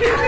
Yeah.